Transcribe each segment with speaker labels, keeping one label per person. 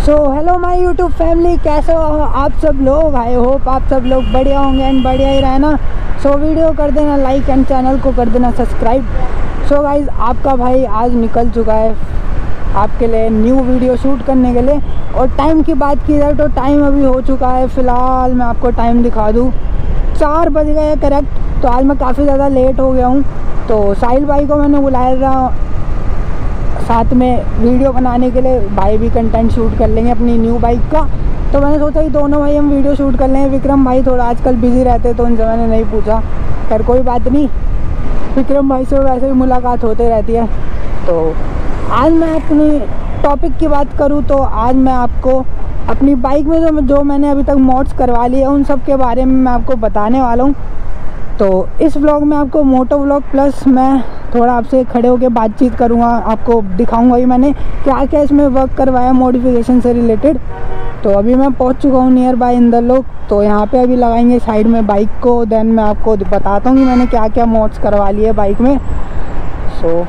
Speaker 1: So hello my YouTube family कैसे हो? आप सब लोग आई होप आप सब लोग बढ़िया होंगे एंड बढ़िया ही रहना। सो so, वीडियो कर देना लाइक एंड चैनल को कर देना सब्सक्राइब सो so, गाइज़ आपका भाई आज निकल चुका है आपके लिए न्यू वीडियो शूट करने के लिए। और टाइम की बात की जाए तो टाइम अभी हो चुका है फ़िलहाल मैं आपको टाइम दिखा दूँ। चार बज गए करेक्ट तो आज मैं काफ़ी ज़्यादा लेट हो गया हूँ। तो साहिल भाई को मैंने बुलाया था। साथ में वीडियो बनाने के लिए भाई भी कंटेंट शूट कर लेंगे अपनी न्यू बाइक का। तो मैंने सोचा कि दोनों भाई हम वीडियो शूट कर लेंगे विक्रम भाई थोड़ा आजकल बिज़ी रहते तो उनसे मैंने नहीं पूछा। खैर, कोई बात नहीं। विक्रम भाई से वैसे भी मुलाकात होते रहती है। तो आज मैं अपनी टॉपिक की बात करूँ तो आज मैं आपको अपनी बाइक में जो जो मैंने अभी तक मोड्स करवा लिए उन सब के बारे में मैं आपको बताने वाला हूँ। तो इस व्लॉग में आपको मोटो व्लॉग प्लस मैं थोड़ा आपसे खड़े होकर बातचीत करूँगा, आपको दिखाऊँगा ही मैंने क्या क्या इसमें वर्क करवाया मॉडिफिकेशन से रिलेटेड तो अभी मैं पहुँच चुका हूँ नियर बाय इंदर लोग तो यहाँ पे अभी लगाएँगे साइड में बाइक को देन मैं आपको बताता हूँ कि मैंने क्या क्या मोड्स करवा लिए बाइक में। सो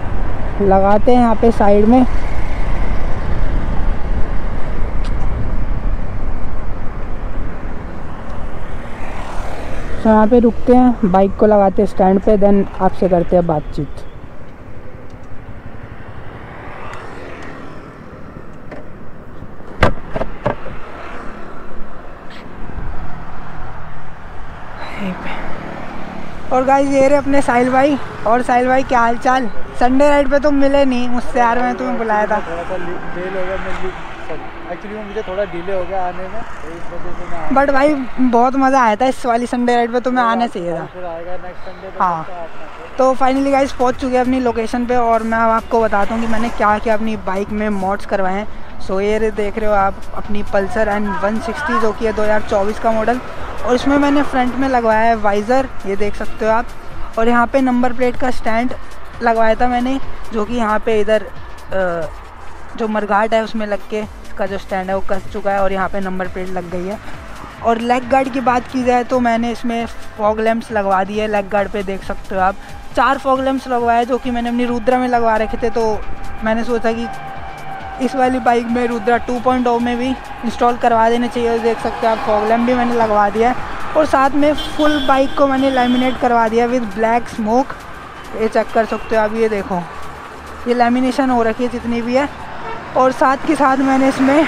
Speaker 1: लगाते हैं यहाँ पे साइड में। तो यहाँ पे रुकते हैं बाइक को लगाते हैं स्टैंड पे देन आपसे करते हैं बातचीत। और गाइस ये रहे अपने साहिल भाई। और साहिल भाई, क्या हाल चाल संडे राइड पे तुम मिले नहीं, मुझसे यार मैंने तुम्हें बुलाया था।
Speaker 2: एक्चुअली वो मुझे थोड़ा डिले हो गया आने में तो इस वजह से मैं
Speaker 1: बट भाई बहुत मज़ा आया था इस वाली संडे राइड पे तो मैं आना चाहिए था।
Speaker 2: संडे तो
Speaker 1: हाँ।
Speaker 2: आना है।
Speaker 1: तो फाइनली गाइस पहुँच चुके हैं अपनी लोकेशन पे और मैं अब आपको बताता हूँ कि मैंने क्या क्या अपनी बाइक में मॉड्स करवाए हैं। सो ये देख रहे हो आप अपनी पल्सर एंड 160 जो कि है 2024 का मॉडल और इसमें मैंने फ्रंट में लगवाया है वाइज़र ये देख सकते हो आप। और यहाँ पे नंबर प्लेट का स्टैंड लगवाया था मैंने जो कि यहाँ पे इधर जो मरघाट है उसमें लग के। इसका जो स्टैंड है, वो कस चुका है और यहाँ पे नंबर प्लेट लग गई है। और लेग गार्ड की बात की जाए तो मैंने इसमें फॉग लैंप्स लगवा दिए लेग गार्ड पे देख सकते हो आप। चार फॉग लैंप्स लगवाए जो कि मैंने अपनी रुद्रा में लगवा रखे थे तो मैंने सोचा कि इस वाली बाइक में रुद्रा 2.0 में भी इंस्टॉल करवा देने चाहिए। देख सकते हो आप फॉग लैम्प भी मैंने लगवा दिया है। और साथ में फुल बाइक को मैंने लैमिनेट करवा दिया विद ब्लैक स्मोक ये चेक कर सकते हो आप, ये देखो। ये लेमिनेशन हो रखी है जितनी भी है। और साथ के साथ मैंने इसमें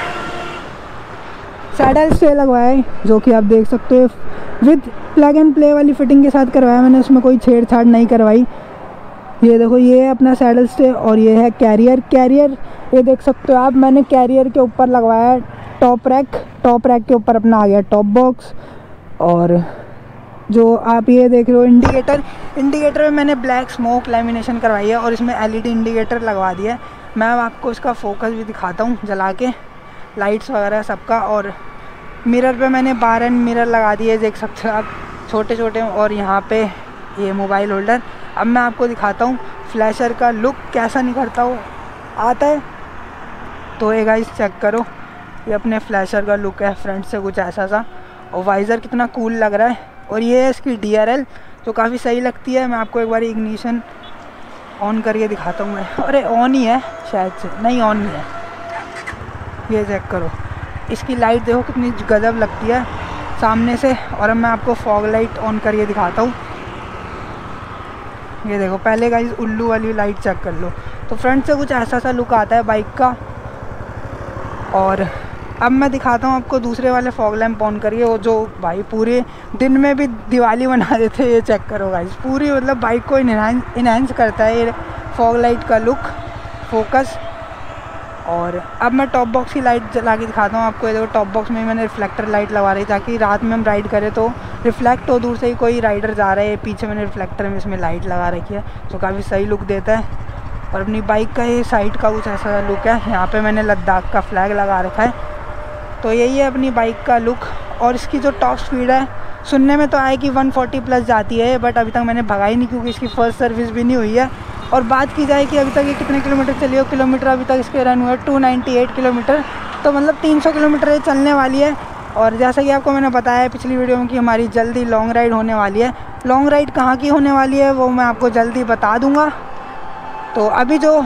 Speaker 1: सैडल स्टे लगवाए, जो कि आप देख सकते हो विद प्लग एंड प्ले वाली फिटिंग के साथ करवाया मैंने, उसमें कोई छेड़छाड़ नहीं करवाई। ये देखो, ये है अपना सैडल स्टे और ये है कैरियर कैरियर ये देख सकते हो आप, मैंने कैरियर के ऊपर लगवाया टॉप रैक टॉप रैक के ऊपर अपना आ गया टॉप बॉक्स और जो आप ये देख रहे हो इंडिकेटर इंडिकेटर में मैंने ब्लैक स्मोक लेमिनेशन करवाई है और इसमें एलईडी इंडिकेटर लगवा दिया है। मैं आपको इसका फोकस भी दिखाता हूँ, जला के। लाइट्स वगैरह सबका और मिरर पे मैंने बार एंड मिरर लगा दिए देख सकते हो आप। छोटे छोटे और यहाँ पे ये मोबाइल होल्डर अब मैं आपको दिखाता हूँ फ्लैशर का लुक कैसा निकलता हो। आता है। तो ये गाइस चेक करो। ये अपने फ्लैशर का लुक है फ्रंट से कुछ ऐसा सा। और वाइज़र कितना कूल लग रहा है। और ये है इसकी डी जो काफ़ी सही लगती है। मैं आपको एक बार इग्निशन ऑन करके दिखाता हूँ मैं। अरे ऑन ही है शायद से। नहीं ऑन नहीं है। ये चेक करो। इसकी लाइट देखो कितनी गजब लगती है। सामने से, और अब मैं आपको फॉग लाइट ऑन करके दिखाता हूँ। ये देखो, पहले का उल्लू वाली लाइट चेक कर लो। तो फ्रंट से कुछ ऐसा सा लुक आता है बाइक का। और अब मैं दिखाता हूँ आपको दूसरे वाले फॉग लैम्प ऑन करिए, वो जो भाई पूरे दिन में भी दिवाली बना देते हैं, ये चेक करो गाइस पूरी मतलब बाइक को इनहेंस करता है ये फॉग लाइट का लुक फोकस और अब मैं टॉप बॉक्स की लाइट जला के दिखाता हूँ आपको। ये देखो टॉप बॉक्स में मैंने रिफ्लेक्टर लाइट लगा रही, ताकि रात में हम राइड करें तो रिफ्लेक्ट हो, दूर से ही कोई राइडर जा रहा है पीछे मैंने रिफ्लेक्टर में इसमें लाइट लगा रखी है, जो काफ़ी सही लुक देता है। और अपनी बाइक का ये साइड का कुछ ऐसा लुक है, यहाँ पे मैंने लद्दाख का फ्लैग लगा रखा है। तो यही है अपनी बाइक का लुक और इसकी जो टॉप स्पीड है, सुनने में तो आए कि 140 प्लस जाती है बट अभी तक मैंने भगाई नहीं क्योंकि इसकी फ़र्स्ट सर्विस भी नहीं हुई है। और बात की जाए कि अभी तक ये कितने किलोमीटर चली हो किलोमीटर अभी तक इसके रन हुए टू किलोमीटर तो मतलब 300 किलोमीटर ये चलने वाली है। और जैसा कि आपको मैंने बताया पिछली वीडियो में कि हमारी जल्दी लॉन्ग राइड होने वाली है। लॉन्ग राइड कहाँ की होने वाली है, वो मैं आपको जल्दी बता दूँगा। तो अभी जो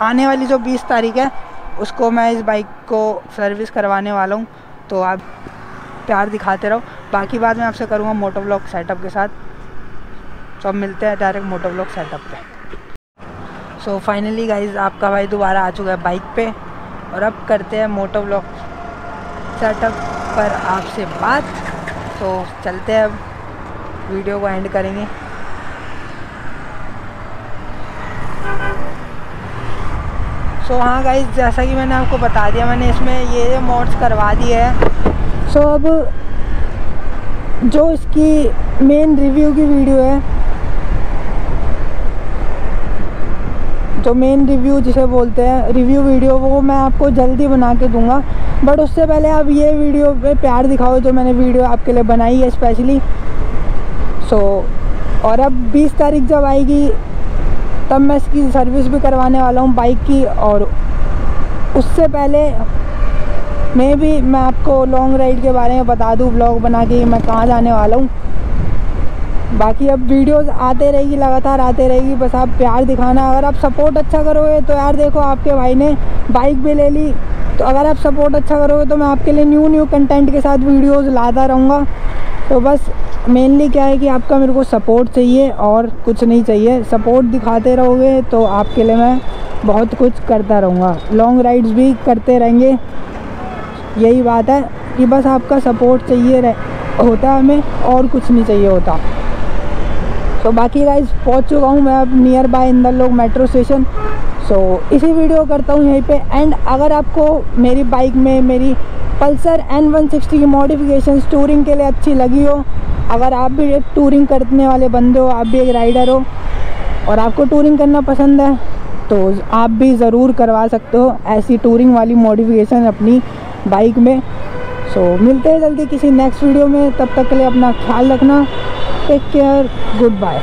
Speaker 1: आने वाली जो 20 तारीख है उसको मैं इस बाइक को सर्विस करवाने वाला हूँ तो आप प्यार दिखाते रहो। बाकी बात मैं आपसे करूँगा मोटो ब्लॉक सेटअप के साथ। तो मिलते हैं डायरेक्ट मोटो ब्लॉक सेटअप पे। सो फाइनली गाइज़ आपका भाई दोबारा आ चुका है बाइक पे। और अब करते हैं मोटो ब्लॉक सेटअप पर आपसे बात। तो चलते हैं अब। वीडियो को एंड करेंगे। सो so, हाँ गाइज़ जैसा कि मैंने आपको बता दिया मैंने इसमें ये मोड्स करवा दिए हैं। सो so, अब जो इसकी मेन रिव्यू की वीडियो है जो मेन रिव्यू जिसे बोलते हैं रिव्यू वीडियो वो मैं आपको जल्दी बना के दूँगा। बट उससे पहले आप ये वीडियो पे प्यार दिखाओ जो मैंने वीडियो आपके लिए बनाई है स्पेशली सो so, और अब 20 तारीख जब आएगी तब मैं इसकी सर्विस भी करवाने वाला हूँ बाइक की और उससे पहले मैं भी, मैं आपको लॉन्ग राइड के बारे में बता दूँ ब्लॉग बना के मैं कहाँ जाने वाला हूँ। बाकी अब वीडियोस आते रहेगी, लगातार आते रहेगी, बस आप प्यार दिखाना, अगर आप सपोर्ट अच्छा करोगे तो यार देखो आपके भाई ने बाइक भी ले ली तो अगर आप सपोर्ट अच्छा करोगे तो मैं आपके लिए न्यू न्यू कंटेंट के साथ वीडियोस लाता रहूँगा। तो बस मेनली क्या है कि आपका मेरे को सपोर्ट चाहिए और कुछ नहीं चाहिए। सपोर्ट दिखाते रहोगे तो आपके लिए मैं बहुत कुछ करता रहूँगा। लॉन्ग राइड्स भी करते रहेंगे। यही बात है कि बस आपका सपोर्ट चाहिए रह, होता है हमें और कुछ नहीं चाहिए होता। तो बाकी गाइज़ पहुँच चुका हूँ मैं अब नियर बाय इंदर लोग मेट्रो स्टेशन सो इसी वीडियो करता हूँ यहीं पे। एंड अगर आपको मेरी बाइक में मेरी पल्सर एन वन सिक्सटी की मॉडिफिकेशन टूरिंग के लिए अच्छी लगी हो अगर आप भी एक टूरिंग करने वाले बंदे हो आप भी एक राइडर हो और आपको टूरिंग करना पसंद है तो आप भी ज़रूर करवा सकते हो ऐसी टूरिंग वाली मॉडिफिकेशन अपनी बाइक में। सो so, मिलते हैं जल्दी किसी नेक्स्ट वीडियो में तब तक के लिए अपना ख्याल रखना। Take care good bye